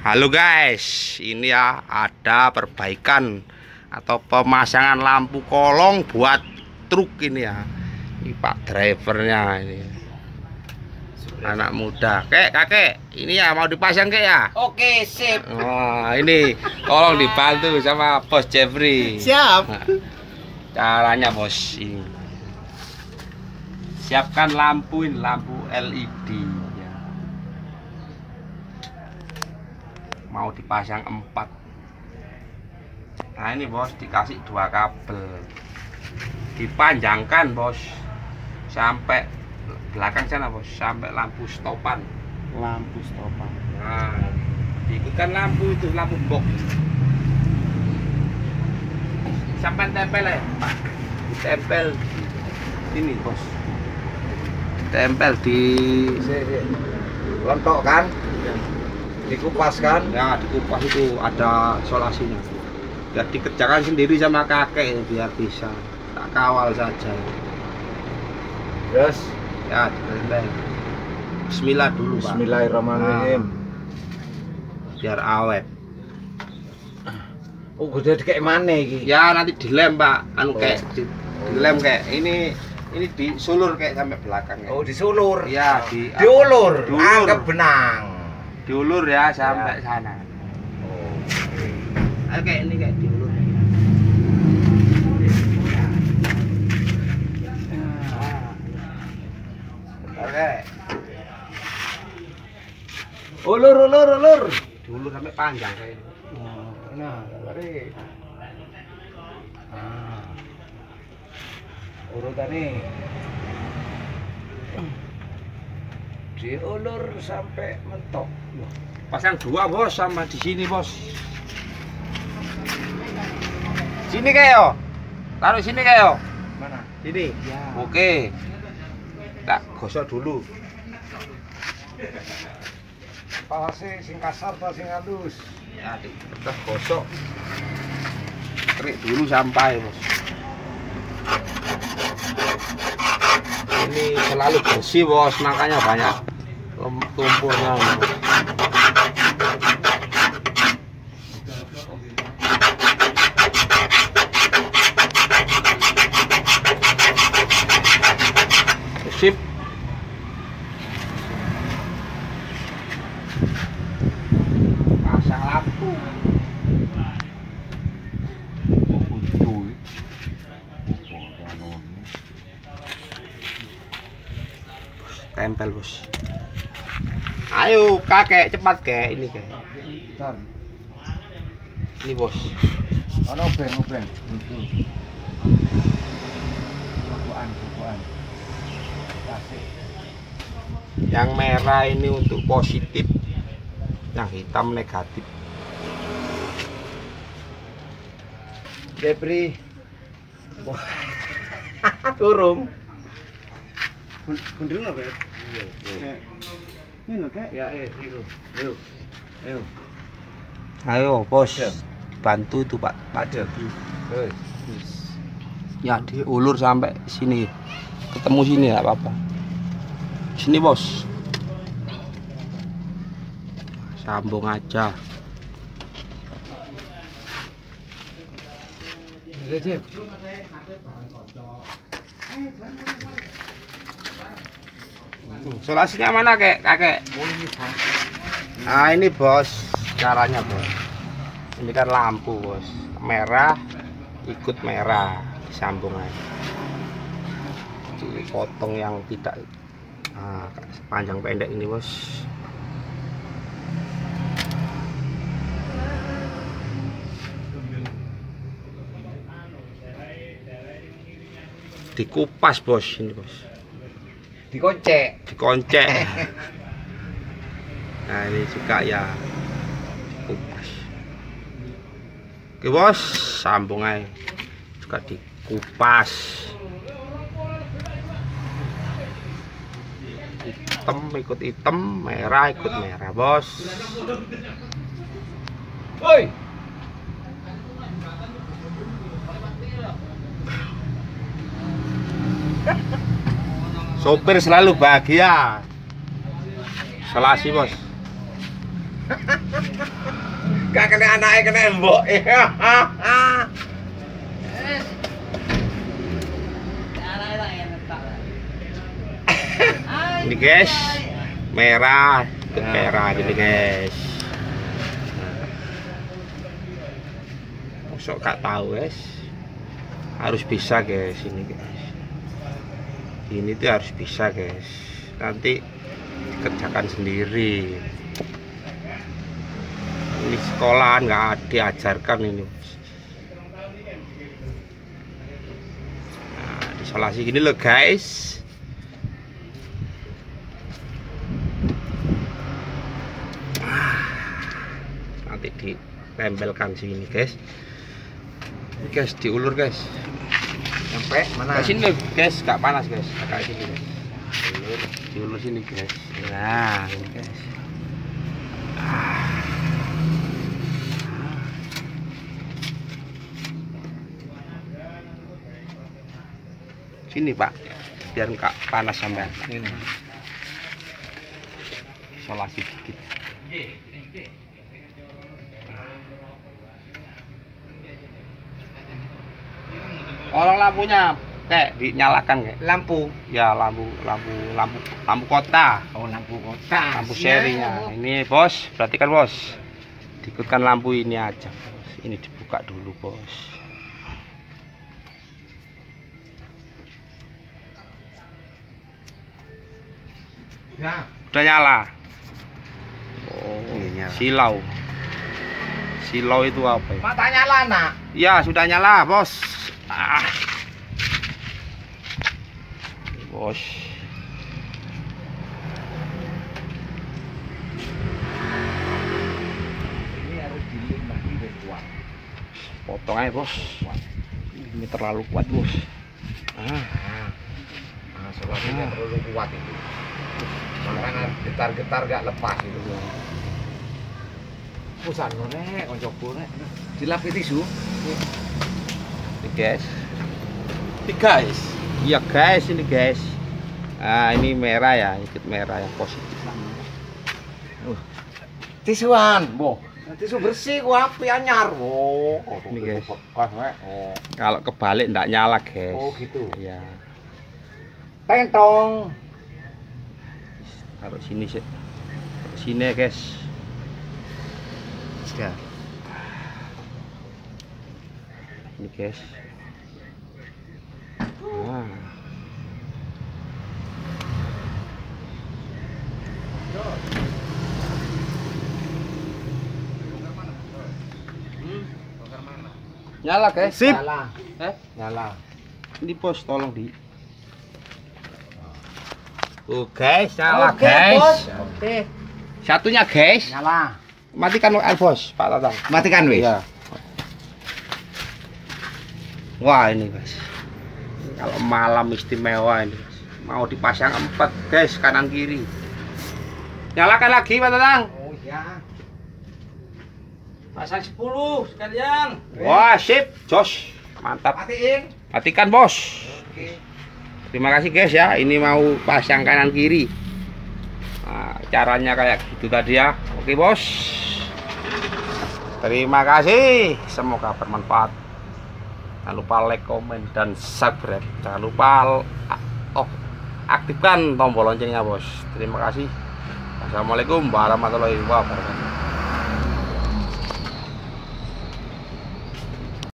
Halo guys, ini ya ada perbaikan atau pemasangan lampu kolong buat truk ini ya. Ini Pak drivernya ini. Anak muda. Kek, kakek, ini ya mau dipasang kek ya? Oke, sip. Wah, ini tolong dibantu sama Bos Jeffrey. Siap. Nah, caranya bos ini. Siapkan lampu ini, lampu LED. ya. Mau dipasang empat. Nah ini bos dikasih dua kabel. Dipanjangkan bos sampai belakang sana bos sampai lampu stopan. Lampu stopan. Nah, diikutkan lampu itu lampu box. Sampai tempel ya, Pak. Tempel di sini, Bos. Tempel di Lontok kan? Dikupas kan? ya dikupas itu ada solasinya. Biar dikerjakan sendiri sama kakek biar bisa. Tak kawal saja. Yes. Ya, ditempel. Bismillah dulu, Pak. Bismillahirrahmanirrahim. Biar awet. Oh, udah kayak mana iki? Ya nanti dilem pak, anu Oh. kayak di, dilem kayak ini ini disulur kayak sampai belakang ya. Oh, disulur. Iya, di- diulur. diulur. Anggap benang. Diulur ya sampai Ya. sana. Oh. Kayak ini kayak diulur. Oke, Ulur, ulur, ulur. diulur sampai panjang kayak ini. Nah, mari. Ah. Urutannya diulur sampai mentok. Pasang dua bos sama di sini bos. Sini kayo. Taruh sini kayak Mana? Sini. Ya. Oke. Tak gosok dulu. Palase sing kasar ta sing halus. ya kita gosok kerik dulu sampai bos ini selalu bersih bos makanya banyak bos. sip. Pasang lampu. Tempel bos ayo kakek cepat kek ini kek ini bos ono beng beng. Bukuan, bukuan. Kasih. yang merah ini untuk positif yang hitam negatif Depri. Turun. Bundel apa ya? Ya, eh. Ayo. Ayo. ayo bos Ya. bantu itu pak Hei. ya diulur sampai sini ketemu sini nggak apa-apa sini bos sambung aja Recep. Solasinya mana kek? Kakek? Nah ini bos. Caranya bos. Ini kan lampu bos. Merah ikut merah. Disambung aja. Jadi potong yang tidak nah, panjang pendek ini bos. Dikupas bos ini bos Dikocek. dikoncek. Nah ini juga ya. Kupas oke bos. Sambung aja. Juga dikupas. Hitam ikut hitam. Merah ikut merah bos. Woi. Sopir selalu bahagia selasi bos Gak kena anaknya kena mbok. Ini guys, merah, Ya. merah gini guys. Masuk gak tahu guys. Harus bisa guys ini guys. Ini tuh harus bisa guys. Nanti kerjakan sendiri. Ini sekolah nggak diajarkan ini. Nah, isolasi gini loh guys. nanti ditempelkan sini guys guys diulur guys Sampai mana? Kayak sini guys. Gak panas guys. Kayak sini guys. Diulur sini guys. Nah ini guys. Sini pak. Biar nggak panas sampai Ini. isolasi dikit orang lampunya kayak dinyalakan kayak Lampu. ya lampu lampu lampu lampu kota Oh, lampu kota. lampu serinya ini bos perhatikan bos diikutkan lampu ini aja bos. ini dibuka dulu bos Ya. udah nyala oh Iya, nyala. silau silau itu apa ya Mata nyala, Nak. ya sudah nyala bos ah. bos Ini harus lagi biar kuat. potong aja bos ini terlalu kuat bos ah. Nah, nah solarnya terlalu kuat itu. Makanya getar-getar gak lepas itu. Pusan nek, koncoku nek. Dilapis tisu. Ini guys ini guys iya guys ini guys ah ini merah ya ikut merah yang positif Tisuan, boh. Tisu bersih ku api anyar. Oh, Ini, guys. Oh. kalau kebalik ndak nyala guys Oh, gitu. ya Tentong. taruh sini sih taruh sini guys Sudah. Ini guys nah. nyala guys Sip. nyala eh Nyala. ini bos tolong di Oh guys, nyala Oke, guys. Bos. Oke. Satunya guys. Nyala. Matikan WL bos, Pak Tatang. Matikan wis. Iya. Wah ini guys. Kalau malam istimewa ini. guys. Mau dipasang empat guys kanan kiri. Nyalakan lagi Pak Tatang. Oh iya. Pasang 10 sekalian. Wah sip, jos. Mantap. Matiin. Matikan bos. Oke. Terima kasih guys ya. Ini mau pasang kanan kiri. Nah, caranya kayak gitu tadi ya. Oke bos. Terima kasih. Semoga bermanfaat. Jangan lupa like, komen, dan subscribe. Jangan lupa oh, aktifkan tombol loncengnya bos. Terima kasih. Assalamualaikum warahmatullahi wabarakatuh.